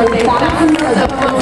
của tế bào